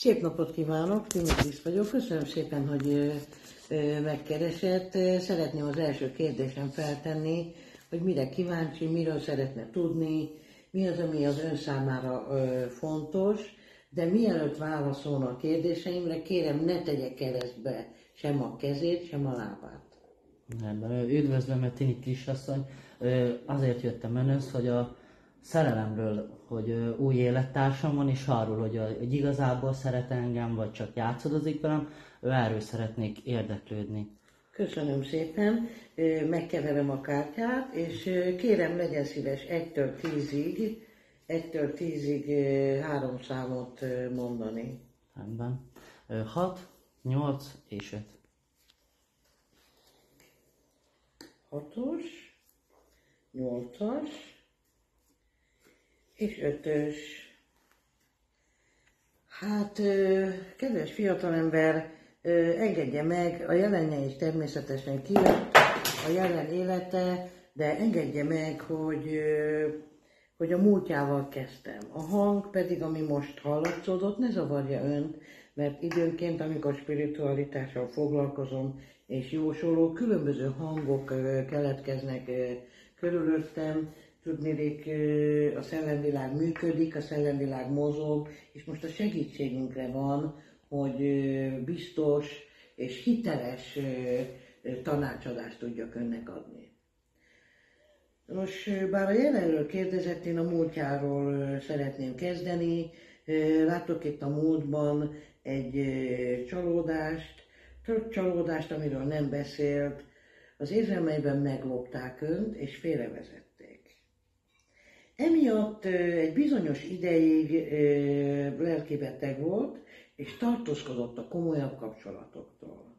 Szép napot kívánok, Dimitris vagyok. Köszönöm szépen, hogy megkeresett. Szeretném az első kérdésem feltenni, hogy mire kíváncsi, miről szeretne tudni, mi az, ami az ön számára fontos, de mielőtt válaszolna a kérdéseimre, kérem ne tegye keresztbe sem a kezét, sem a lábát. Rendben, üdvözlöm, Tini kisasszony. Azért jöttem önhöz, hogy a szerelemről, hogy új élettársam van, és arról, hogy, hogy igazából szeret engem, vagy csak játszadozik velem, ő erről szeretnék érdeklődni. Köszönöm szépen, megkeverem a kártyát, és kérem legyen szíves 1-től 10-ig, 1-től 10-ig ö, három számot mondani. Rendben. 6, 8 és 5. hatos, nyolcas és ötös. Hát, kedves fiatalember, engedje meg, a jelenje is természetesen kijött, a jelen élete, de engedje meg, hogy, hogy a múltjával kezdtem. A hang pedig, ami most hallatszódott, ne zavarja önt, mert időnként, amikor spiritualitással foglalkozom és jósoló, különböző hangok keletkeznek körülöttem, tudnélik, ö, a szellemvilág működik, a szellemvilág mozog, és most a segítségünkre van, hogy biztos és hiteles tanácsadást tudjak önnek adni. Nos, bár a jelenről kérdezett, én a múltjáról szeretném kezdeni. Látok itt a múltban egy csalódást, több csalódást, amiről nem beszélt. Az érzelmeiben meglopták önt, és félrevezették. Emiatt egy bizonyos ideig lelkibeteg volt, és tartózkodott a komolyabb kapcsolatoktól.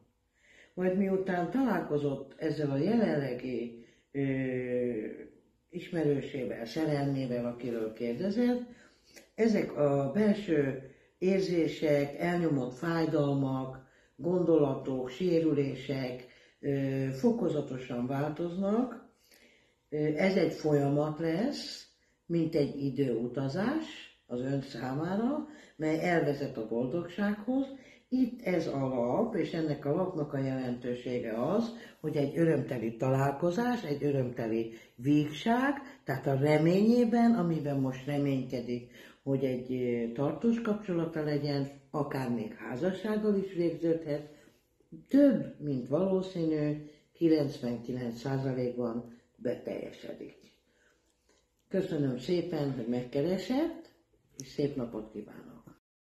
Majd miután találkozott ezzel a jelenlegi ismerősével, szerelmével, akiről kérdezett, ezek a belső érzések, elnyomott fájdalmak, gondolatok, sérülések fokozatosan változnak. Ez egy folyamat lesz, mint egy időutazás az ön számára, mely elvezet a boldogsághoz. Itt ez a lap, és ennek a lapnak a jelentősége az, hogy egy örömteli találkozás, egy örömteli vígság, tehát a reményében, amiben most reménykedik, hogy egy ö, tartós kapcsolata legyen, akár még házassággal is végződhet, több, mint valószínű, 99%-ban beteljesedik. Köszönöm szépen, hogy megkeresett, és szép napot kívánok!